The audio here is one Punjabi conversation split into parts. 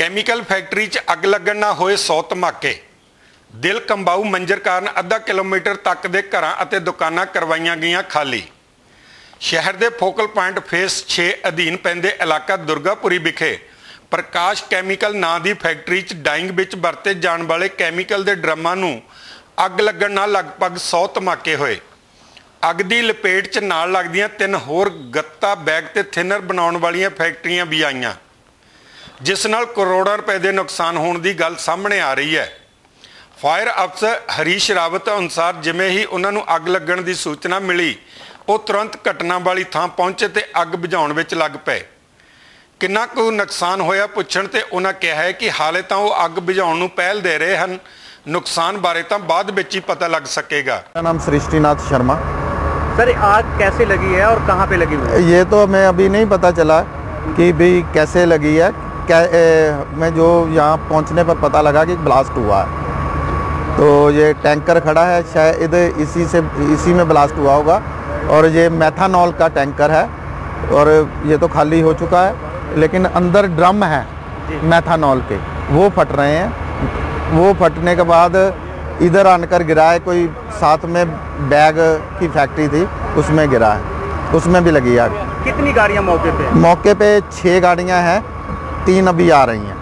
ਕੈਮੀਕਲ ਫੈਕਟਰੀ 'ਚ ਅੱਗ ਲੱਗਣ ਨਾਲ ਹੋਏ 100 ਧਮਾਕੇ ਦਿਲ ਕੰਬਾਉ ਮੰਜ਼ਰ ਕਾਰਨ ਅੱਧਾ ਕਿਲੋਮੀਟਰ ਤੱਕ ਦੇ ਘਰਾਂ ਅਤੇ ਦੁਕਾਨਾਂ ਕਰਵਾਈਆਂ ਗਈਆਂ ਖਾਲੀ ਸ਼ਹਿਰ ਦੇ ਫੋਕਲ ਪੁਆਇੰਟ ਫੇਸ 6 ਅਧੀਨ ਪੈਂਦੇ ਇਲਾਕਾ ਦੁਰਗਾਪੁਰੀ ਵਿਖੇ ਪ੍ਰਕਾਸ਼ ਕੈਮੀਕਲ ਨਾਂ ਦੀ ਫੈਕਟਰੀ 'ਚ ਡਾਈਂਗ ਵਿੱਚ ਵਰਤੇ ਜਾਣ ਵਾਲੇ ਕੈਮੀਕਲ ਦੇ ਡਰਮਾਂ ਨੂੰ ਅੱਗ ਲੱਗਣ ਨਾਲ ਲਗਭਗ 100 ਧਮਾਕੇ ਹੋਏ ਅੱਗ ਦੀ ਲਪੇਟ 'ਚ ਨਾਲ ਲੱਗਦੀਆਂ ਤਿੰਨ ਹੋਰ ਗੱਤਾ ਬੈਗ ਤੇ ਥਿਨਰ ਬਣਾਉਣ ਵਾਲੀਆਂ ਫੈਕਟਰੀਆਂ ਵੀ ਆਈਆਂ ਜਿਸ ਨਾਲ ਕਰੋੜਾਂ ਰੁਪਏ ਦੇ ਨੁਕਸਾਨ ਹੋਣ ਦੀ ਗੱਲ ਸਾਹਮਣੇ ਆ ਰਹੀ ਹੈ ਫਾਇਰ ਅਫਸਰ ਹਰੀਸ਼ ਰਾਵਤ ਅਨੁਸਾਰ ਜਿਵੇਂ ਹੀ ਉਹਨਾਂ ਨੂੰ ਅੱਗ ਲੱਗਣ ਦੀ ਸੂਚਨਾ ਮਿਲੀ ਉਹ ਤੁਰੰਤ ਘਟਨਾ ਵਾਲੀ ਥਾਂ ਪਹੁੰਚੇ ਤੇ ਅੱਗ ਬੁਝਾਉਣ ਵਿੱਚ ਲੱਗ ਪਏ ਕਿੰਨਾ ਕੁ ਨੁਕਸਾਨ ਹੋਇਆ ਪੁੱਛਣ ਤੇ ਉਹਨਾਂ ਕਿਹਾ ਹੈ ਕਿ ਹਾਲੇ ਤਾਂ ਉਹ ਅੱਗ ਬੁਝਾਉਣ ਨੂੰ ਪਹਿਲ ਦੇ ਰਹੇ ਹਨ ਨੁਕਸਾਨ ਬਾਰੇ ਤਾਂ ਬਾਅਦ ਵਿੱਚ ਹੀ ਪਤਾ ਲੱਗ ਸਕੇਗਾ ਮੇਰਾ ਨਾਮ ਸ੍ਰਿਸ਼ਟੀਨਾਥ ਸ਼ਰਮਾ ਸਰ ਆਗ ਕਿਵੇਂ ਲੱਗੀ ਹੈ ਔਰ ਕਹਾਂ ਪੇ ਲੱਗੀ ਹੋਈ ਹੈ ਇਹ ਤਾਂ ਮੈਂ ਅਭੀ ਨਹੀਂ ਪਤਾ ਚਲਾ ਕਿ ਵੀ ਕਿਵੇਂ ਲੱਗੀ ਹੈ में जो यहाँ पहुँचने पर पता लगा कि ब्लास्ट हुआ है तो ये टैंकर खड़ा है शायद इसी से इसी में ब्लास्ट हुआ होगा और ये मैथानॉल का टैंकर है और ये तो खाली हो चुका है लेकिन अंदर ड्रम है मैथानॉल के वो फट रहे हैं वो फटने के बाद इधर आनकर गिरा है कोई साथ में बैग की फैक्ट्री थी उसमें गिरा है उसमें भी लगी आग कितनी गाड़ियाँ मौके पे मौके पे छः गाड़ियाँ हैं तीन अभी आ रही हैं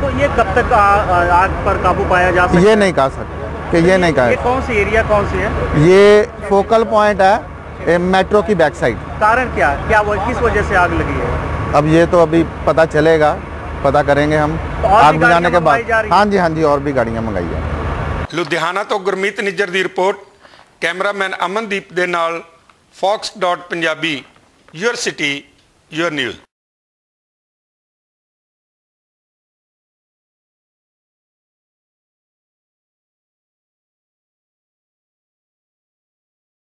तो ये कब तक आग पर काबू पाया जा सकता ये नहीं कह सकते कि ये, नहीं कहा कौन सी एरिया कौन सी है ये फोकल पॉइंट है मेट्रो की बैक साइड कारण क्या क्या वो किस वजह से आग लगी है अब ये तो अभी पता चलेगा पता करेंगे हम तो आग बुझाने के बाद हाँ जी हाँ जी और भी गाड़ियाँ मंगाई है लुधियाना तो गुरमीत निजर की रिपोर्ट कैमरामैन अमनदीप के नाल Fox dot Punjabi your city your news